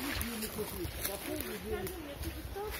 Скажи мне, ты кто?